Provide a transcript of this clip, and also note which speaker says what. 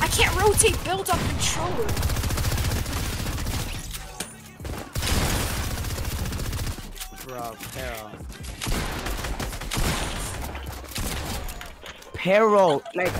Speaker 1: I can't rotate build up. controller.
Speaker 2: Bro, peril.
Speaker 3: Peril. like